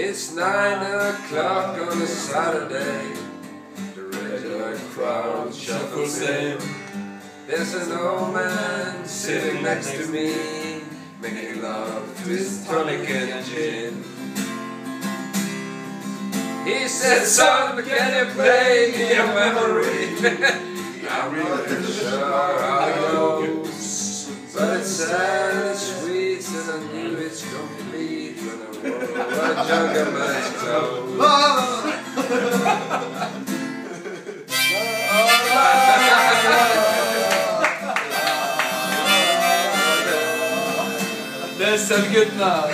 It's nine o'clock on a Saturday. The regular crowd shuffles in. There's an old man sitting next to me, making love to his tonic and gin. He said, son, can you play me a memory? I'm not sure how it and I it's complete when I a jungle man's clothes. Det är Sölgutna.